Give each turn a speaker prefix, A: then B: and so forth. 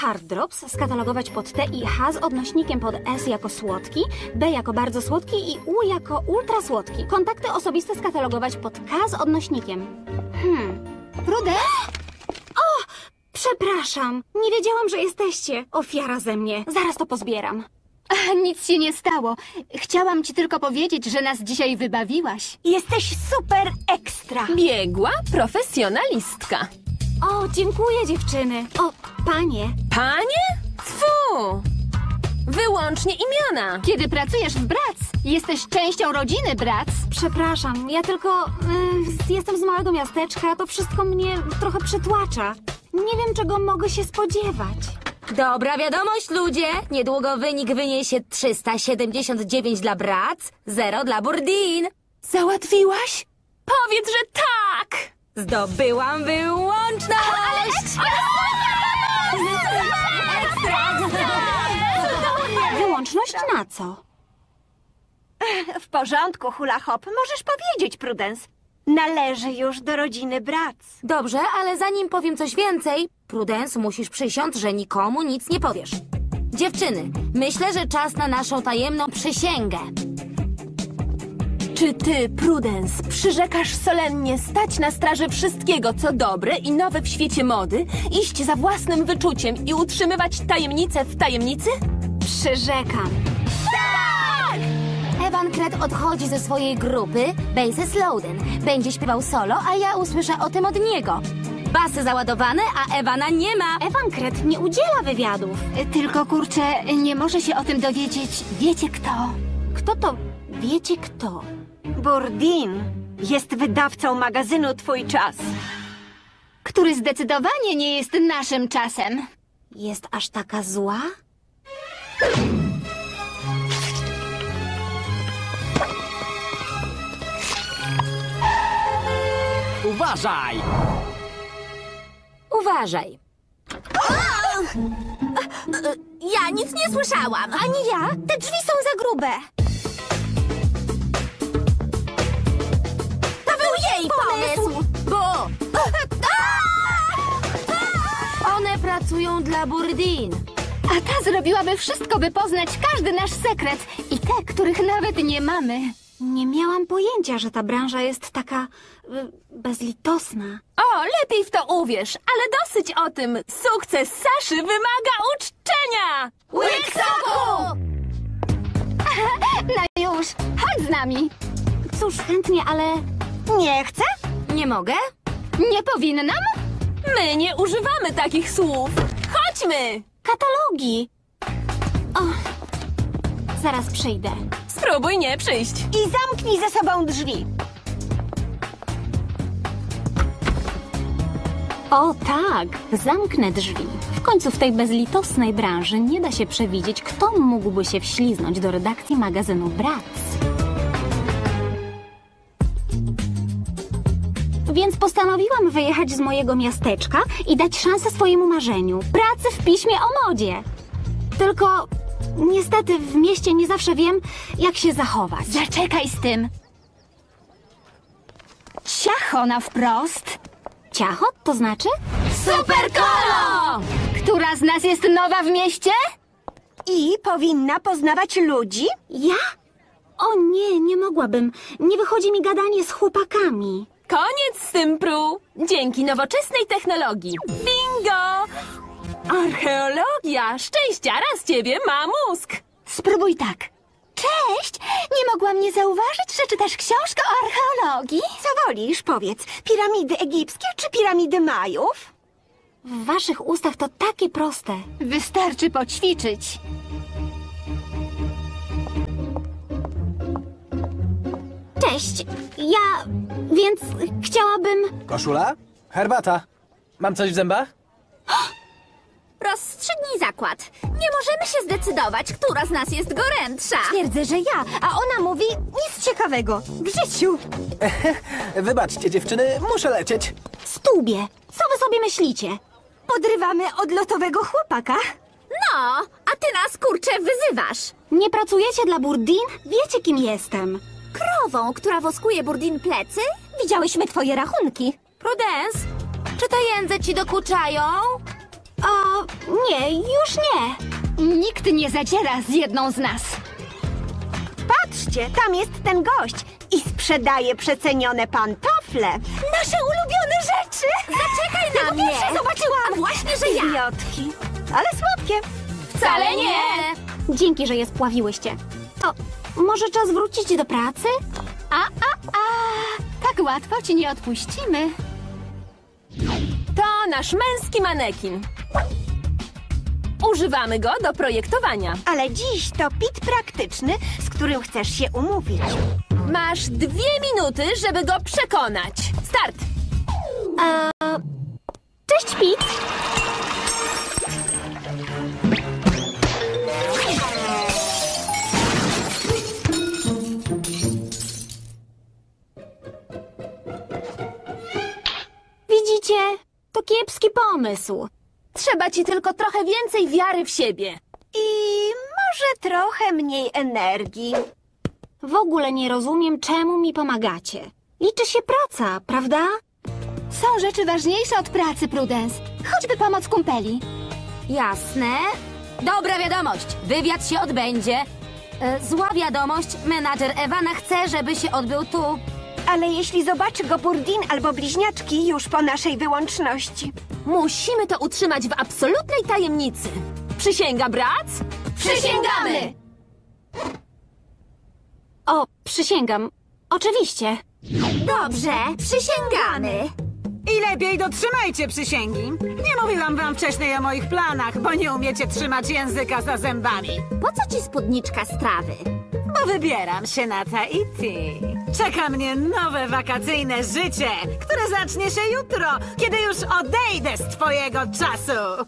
A: hard drops skatalogować pod T i H z odnośnikiem pod S jako słodki, B jako bardzo słodki i U jako ultra słodki. Kontakty osobiste skatalogować pod K z odnośnikiem. Hmm.
B: Rudę?
A: Przepraszam, nie wiedziałam, że jesteście. Ofiara ze mnie. Zaraz to pozbieram.
B: Nic się nie stało. Chciałam ci tylko powiedzieć, że nas dzisiaj wybawiłaś.
C: Jesteś super ekstra.
D: Biegła profesjonalistka.
A: O, dziękuję dziewczyny. O, panie.
D: Panie? Tfu! Wyłącznie imiona.
B: Kiedy pracujesz w Brac, jesteś częścią rodziny Brac.
A: Przepraszam, ja tylko y, jestem z małego miasteczka, to wszystko mnie trochę przytłacza. Nie wiem, czego mogę się spodziewać.
C: Dobra wiadomość, ludzie. Niedługo wynik wyniesie 379 dla Brac, 0 dla Burdin.
D: Załatwiłaś? Powiedz, że tak!
C: Zdobyłam wyłączność!
A: Wyłączność na co?
C: W porządku, hula hop. Możesz powiedzieć, Prudence. Należy już do rodziny Brac. Dobrze, ale zanim powiem coś więcej, Prudence, musisz przysiąc, że nikomu nic nie powiesz. Dziewczyny, myślę, że czas na naszą tajemną przysięgę.
D: Czy ty, Prudence, przyrzekasz solennie stać na straży wszystkiego, co dobre i nowe w świecie mody, iść za własnym wyczuciem i utrzymywać tajemnicę w tajemnicy?
A: Przyrzekam.
C: Evan Kret odchodzi ze swojej grupy, Bases Loaden. Będzie śpiewał solo, a ja usłyszę o tym od niego. Basy załadowane, a Ewana nie ma.
A: Ewan Kret nie udziela wywiadów.
B: Tylko kurczę, nie może się o tym dowiedzieć. Wiecie kto?
A: Kto to? Wiecie kto?
C: Burdin jest wydawcą magazynu Twój Czas.
B: Który zdecydowanie nie jest naszym czasem.
A: Jest aż taka zła?
E: Uważaj!
C: Uważaj.
B: Ja nic nie słyszałam. Ani ja. Te drzwi są za grube.
C: Pracują dla Burdin.
B: A ta zrobiłaby wszystko, by poznać każdy nasz sekret. I te, których nawet nie mamy.
A: Nie miałam pojęcia, że ta branża jest taka y, bezlitosna.
D: O, lepiej w to uwierz, ale dosyć o tym. Sukces Saszy wymaga uczczenia!
B: Łyksoku! No już, chodź z nami.
A: Cóż, chętnie, ale
C: Nie chcę? Nie mogę?
B: Nie powinnam?
D: My nie używamy takich słów. Chodźmy!
A: katalogi. O, zaraz przyjdę.
D: Spróbuj nie przyjść.
C: I zamknij za sobą drzwi.
A: O tak, zamknę drzwi. W końcu w tej bezlitosnej branży nie da się przewidzieć, kto mógłby się wśliznąć do redakcji magazynu Brac. Więc postanowiłam wyjechać z mojego miasteczka i dać szansę swojemu marzeniu pracy w piśmie o modzie. Tylko niestety w mieście nie zawsze wiem, jak się zachować.
B: Zaczekaj z tym. Ciacho na wprost.
A: Ciacho to znaczy?
B: Super Kolo! Która z nas jest nowa w mieście?
C: I powinna poznawać ludzi?
A: Ja? O nie, nie mogłabym. Nie wychodzi mi gadanie z chłopakami.
D: Koniec z tym, Pru. Dzięki nowoczesnej technologii. Bingo! Archeologia! Szczęściara z ciebie ma mózg!
B: Spróbuj tak. Cześć! Nie mogłam nie zauważyć, że czytasz książkę o archeologii?
C: Co wolisz, powiedz? Piramidy egipskie czy piramidy Majów?
A: W waszych ustach to takie proste.
B: Wystarczy poćwiczyć.
A: Cześć, ja... więc chciałabym...
E: Koszula? Herbata? Mam coś w zębach?
F: Rozstrzygnij zakład. Nie możemy się zdecydować, która z nas jest gorętsza.
C: Twierdzę, że ja, a ona mówi nic ciekawego. W życiu.
E: Wybaczcie, dziewczyny, muszę lecieć.
A: Stubie, co wy sobie myślicie?
C: Podrywamy odlotowego chłopaka.
F: No, a ty nas kurczę wyzywasz.
A: Nie pracujecie dla Burdin? Wiecie, kim jestem.
F: Która woskuje Burdin plecy?
C: Widziałyśmy twoje rachunki.
A: Prudence,
C: Czy te jędze ci dokuczają?
A: o, Nie, już nie.
B: Nikt nie zadziera z jedną z nas.
C: Patrzcie, tam jest ten gość i sprzedaje przecenione pantofle.
B: Nasze ulubione rzeczy!
F: Zaczekaj na mnie!
B: Pierwsza zobaczyłam!
F: A właśnie, że ja!
C: Idiotki. Ale słodkie.
D: Wcale nie!
A: Dzięki, że je spławiłyście. O, może czas wrócić do pracy?
B: A, a, a! Tak łatwo ci nie odpuścimy.
D: To nasz męski manekin. Używamy go do projektowania.
C: Ale dziś to pit praktyczny, z którym chcesz się umówić.
D: Masz dwie minuty, żeby go przekonać. Start!
A: Cześć, Pit. Widzicie? To kiepski pomysł.
D: Trzeba ci tylko trochę więcej wiary w siebie.
C: I może trochę mniej energii.
A: W ogóle nie rozumiem, czemu mi pomagacie. Liczy się praca, prawda?
B: Są rzeczy ważniejsze od pracy, Prudence. Choćby pomoc kumpeli.
C: Jasne. Dobra wiadomość. Wywiad się odbędzie. E, Zła wiadomość. Menadżer Ewana chce, żeby się odbył tu.
G: Ale jeśli zobaczy go Burdin albo bliźniaczki już po naszej wyłączności.
D: Musimy to utrzymać w absolutnej tajemnicy. Przysięga, brat?
B: Przysięgamy!
A: O, przysięgam. Oczywiście.
F: Dobrze, przysięgamy.
H: Lepiej dotrzymajcie przysięgi. Nie mówiłam wam wcześniej o moich planach, bo nie umiecie trzymać języka za zębami.
F: Po co ci spódniczka z trawy?
H: Bo wybieram się na Tahiti. Czeka mnie nowe wakacyjne życie, które zacznie się jutro, kiedy już odejdę z twojego czasu.